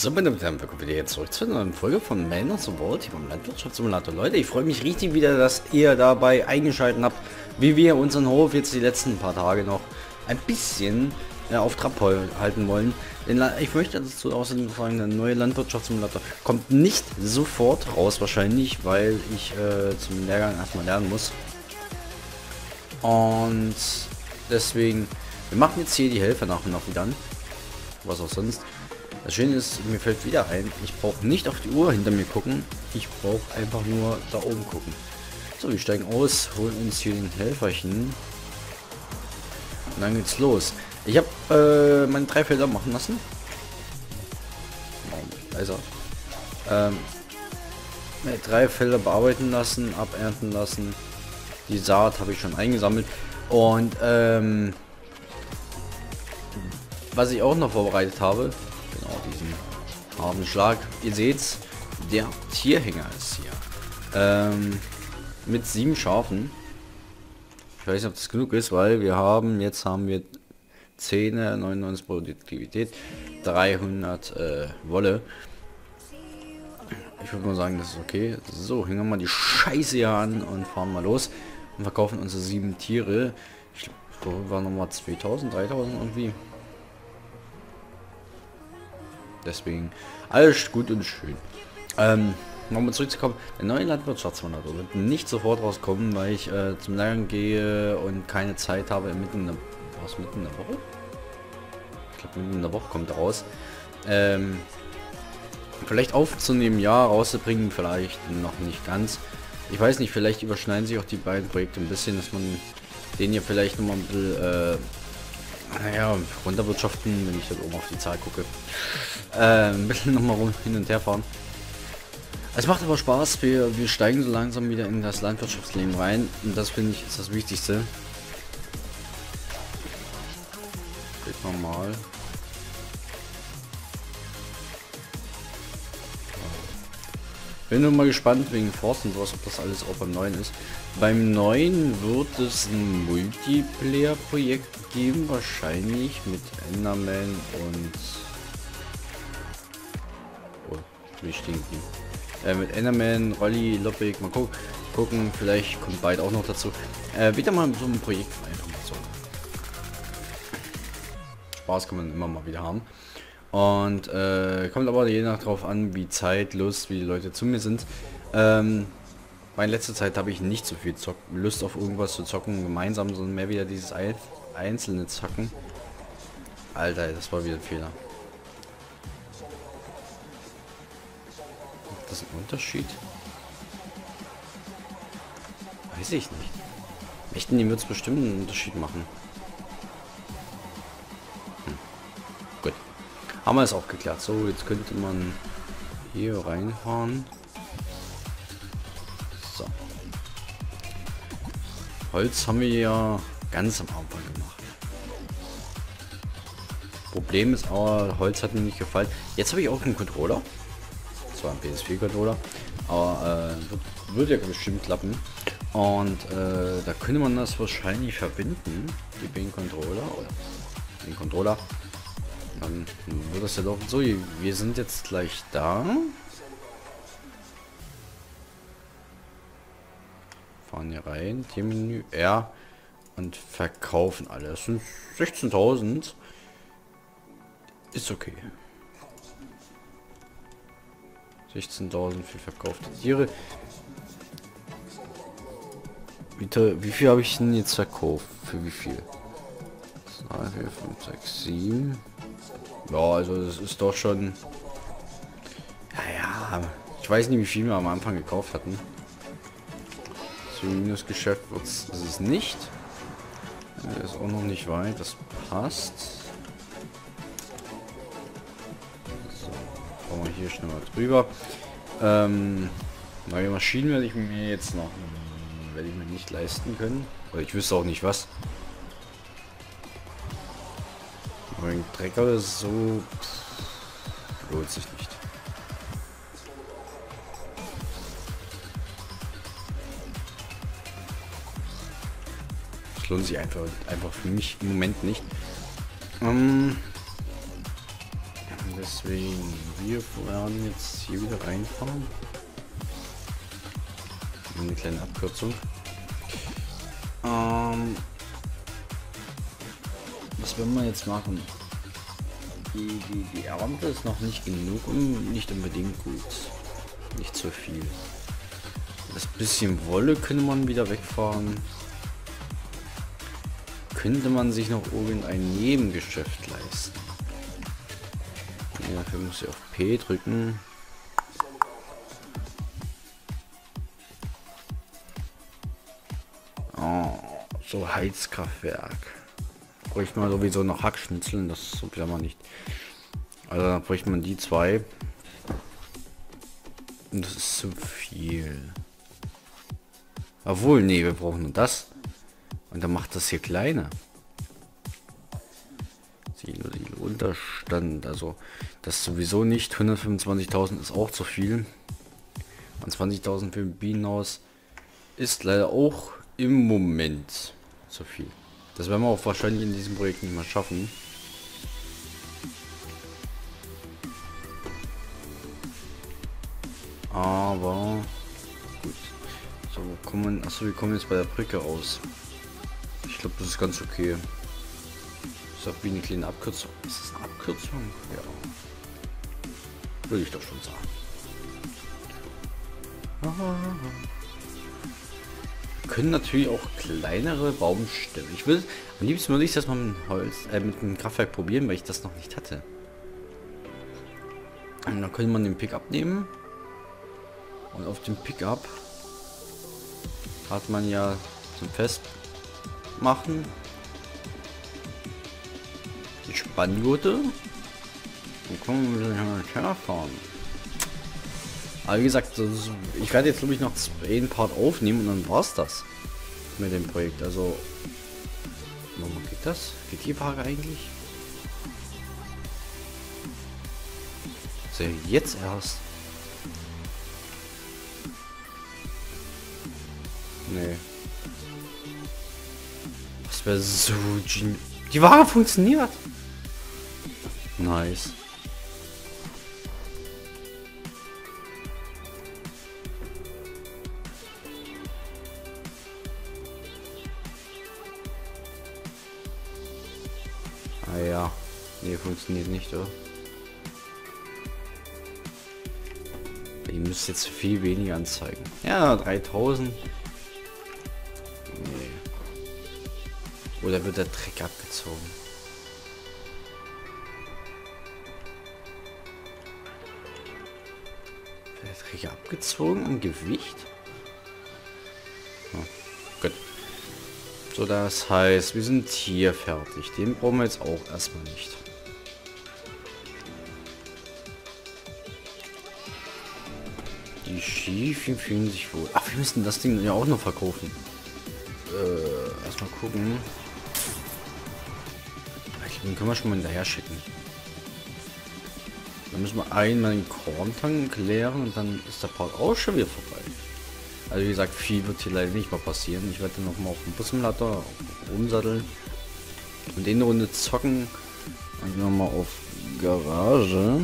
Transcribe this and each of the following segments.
So, meine Damen und Herren, willkommen wieder zurück zu einer neuen Folge von Man of the World hier beim Landwirtschaftssimulator. Leute, ich freue mich richtig wieder, dass ihr dabei eingeschaltet habt, wie wir unseren Hof jetzt die letzten paar Tage noch ein bisschen äh, auf Trab halten wollen. Denn ich möchte dazu außerdem sagen, der neue Landwirtschaftssimulator kommt nicht sofort raus wahrscheinlich, weil ich äh, zum Lehrgang erstmal lernen muss. Und deswegen, wir machen jetzt hier die Helfer nach und nach wieder an. Was auch sonst. Das Schöne ist, mir fällt wieder ein, ich brauche nicht auf die Uhr hinter mir gucken, ich brauche einfach nur da oben gucken. So, wir steigen aus, holen uns hier den Helferchen. Und dann geht's los. Ich habe äh, meine drei Felder machen lassen. Also, ähm, drei Felder bearbeiten lassen, abernten lassen. Die Saat habe ich schon eingesammelt. Und ähm, was ich auch noch vorbereitet habe, harten Schlag. Ihr seht's, der Tierhänger ist hier. Ähm, mit sieben Schafen. Ich weiß nicht, ob das genug ist, weil wir haben, jetzt haben wir 10, 99 Produktivität, 300 äh, Wolle. Ich würde mal sagen, das ist okay. So, hängen wir mal die Scheiße hier an und fahren mal los und verkaufen unsere sieben Tiere. Ich glaube, war nochmal 2000, 3000 irgendwie. Deswegen alles gut und schön. Ähm, nochmal zurückzukommen, der neue Landwirtschaftsmonitor wird nicht sofort rauskommen, weil ich äh, zum Lernen gehe und keine Zeit habe mitten in der, was, mitten in der Woche? Ich glaube mitten in der Woche kommt raus. Ähm, vielleicht aufzunehmen, ja, rauszubringen, vielleicht noch nicht ganz. Ich weiß nicht, vielleicht überschneiden sich auch die beiden Projekte ein bisschen, dass man den hier vielleicht noch mal ein bisschen äh, naja, runterwirtschaften, wenn ich dann oben auf die Zahl gucke. Äh, ein bisschen nochmal rum hin und her fahren. Es macht aber Spaß, wir, wir steigen so langsam wieder in das Landwirtschaftsleben rein und das finde ich ist das Wichtigste. Geht normal. Bin nur mal gespannt wegen Force und sowas, ob das alles auch beim neuen ist. Beim neuen wird es ein Multiplayer-Projekt geben, wahrscheinlich mit Enderman und... Oh, stehen die? Äh, mit Enderman, Rolli, Loppig, mal gucken, gucken, vielleicht kommt bald auch noch dazu. Äh, wieder mal so ein Projekt einfach mal so. Spaß kann man immer mal wieder haben. Und äh, kommt aber je nach drauf an, wie Zeit, Lust, wie die Leute zu mir sind. Ähm, in letzter Zeit habe ich nicht so viel Zock Lust auf irgendwas zu zocken gemeinsam, sondern mehr wieder dieses einzelne Zocken. Alter, das war wieder ein Fehler. Macht das einen Unterschied? Weiß ich nicht. Echten, die wird es bestimmt einen Unterschied machen. Haben wir es auch geklärt. So, jetzt könnte man hier reinfahren. So. Holz haben wir ja ganz am Anfang gemacht. Problem ist aber, Holz hat mir nicht gefallen. Jetzt habe ich auch einen Controller. Zwar ein PS4-Controller, aber äh, wird, wird, ja bestimmt klappen. Und äh, da könnte man das wahrscheinlich verbinden, die beiden Controller oder den Controller dann wird das ja doch so. Wir sind jetzt gleich da. Fahren hier rein. Themenmenü R und verkaufen alle. Das sind 16.000. Ist okay. 16.000 für verkaufte Tiere. Wie, wie viel habe ich denn jetzt verkauft? Für wie viel? 2, 4, 5, 6, 7. Ja, also das ist doch schon... Ja, ja, ich weiß nicht, wie viel wir am Anfang gekauft hatten. Minusgeschäft wird es nicht. Der ist auch noch nicht weit, das passt. So, kommen wir hier schnell mal drüber. Ähm, neue Maschinen werde ich mir jetzt noch werde ich mir nicht leisten können. Weil ich wüsste auch nicht was. Mein Trecker ist so... Pff, lohnt sich nicht. Das lohnt sich einfach, einfach für mich im Moment nicht. Ähm, Deswegen, wir werden jetzt hier wieder reinfahren. Eine kleine Abkürzung. Werden wir jetzt machen? Die, die, die Ernte ist noch nicht genug und nicht unbedingt gut. Nicht zu viel. Das bisschen Wolle könnte man wieder wegfahren. Könnte man sich noch irgendein Nebengeschäft leisten. Ja, dafür muss ich auf P drücken. Oh, so Heizkraftwerk. Bräuchte man sowieso noch Hackschnitzeln, das so man nicht. Also dann bräuchte man die zwei. Und das ist zu viel. Obwohl, nee, wir brauchen nur das. Und dann macht das hier kleiner. Silo, Silo, Unterstand. Also, das sowieso nicht. 125.000 ist auch zu viel. Und 20.000 für ein Bienenhaus ist leider auch im Moment zu viel. Das werden wir auch wahrscheinlich in diesem Projekt nicht mehr schaffen. Aber gut. So, kommen, achso, wir kommen jetzt bei der Brücke aus. Ich glaube, das ist ganz okay. Ist auch wie eine kleine Abkürzung. Ist das eine Abkürzung? Ja. Würde ich doch schon sagen. Wir können natürlich auch kleinere Baumstämme. Ich will, am liebsten würde ich das mal mit Holz, äh, mit einem Kraftwerk probieren, weil ich das noch nicht hatte. Und dann könnte man den Pickup nehmen. Und auf dem Pickup hat man ja zum Festmachen die Spanngurte. Dann können wir herfahren. Aber wie gesagt, ich werde jetzt glaube ich noch einen Part aufnehmen und dann war's das mit dem Projekt. Also, warum geht das? Geht die Frage eigentlich? Sehr jetzt erst. Nee. Das wäre so genial. Die Ware funktioniert. Nice. Ah ja. Nee, funktioniert nicht, oder? Die müsste jetzt viel weniger anzeigen. Ja, 3000. Nee. Oder wird der Dreck abgezogen? Der Dreck abgezogen im Gewicht? So, das heißt, wir sind hier fertig. Den brauchen wir jetzt auch erstmal nicht. Die Schiefen fühlen sich wohl. Ach, wir müssen das Ding ja auch noch verkaufen. Äh, erstmal gucken. Den können wir schon mal hinterher schicken. Dann müssen wir einmal den Korntank klären und dann ist der Part auch schon wieder vorbei. Also wie gesagt, viel wird hier leider nicht mehr passieren. Ich werde noch mal auf den Bussimulator umsatteln und in Runde zocken und noch mal auf Garage.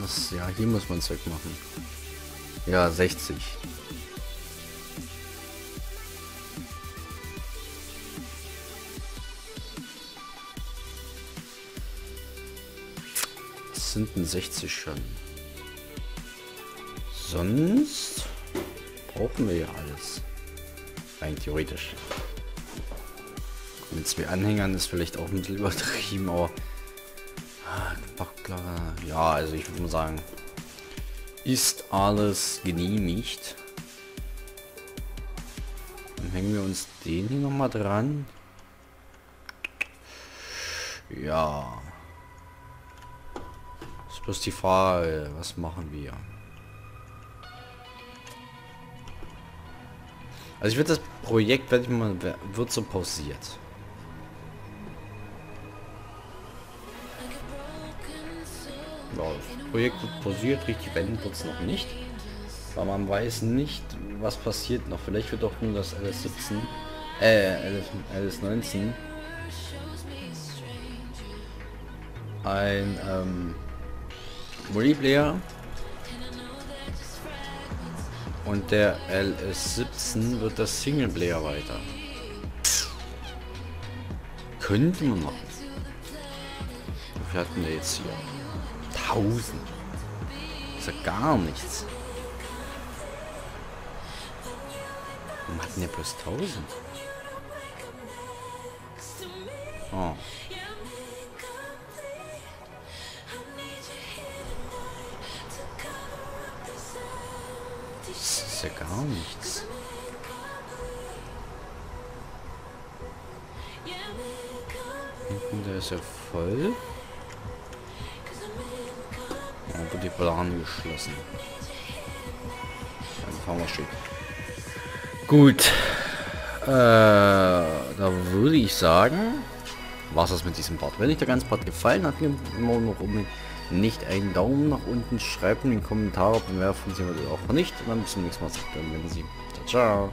Das, ja, hier muss man Zeug machen. Ja, 60. Das sind ein 60 schon. Sonst brauchen wir ja alles. Rein theoretisch. Mit zwei Anhängern ist vielleicht auch ein bisschen übertrieben, aber ah, ja, also ich würde mal sagen, ist alles genehmigt. Dann hängen wir uns den hier noch mal dran. Ja. Das ist bloß die Frage, was machen wir? Also ich würde das Projekt, werde ich mal, wird so pausiert. Ja, das Projekt wird pausiert, richtig wenden wird es noch nicht. Aber man weiß nicht, was passiert noch. Vielleicht wird auch nur das LS17, äh, LS, LS19 ein ähm, Multiplayer und der LS17 wird das Singleplayer weiter. Könnten wir machen. Wie viel hatten wir jetzt hier? 1000. ist ja gar nichts. Warum hatten wir bloß 1000? Oh. Ist ja gar nichts. Hinten, der ist ja voll. Aber die Bahn geschlossen. Dann fahren wir schön. Gut. Äh, da würde ich sagen, es das mit diesem Part. Wenn euch der ganze Part gefallen hat, immer noch um nicht einen Daumen nach unten, schreibt in den Kommentaren, bewerfen Sie oder auch nicht. Und dann bis zum nächsten Mal. Sagt dann, wenn Sie. Ciao, ciao.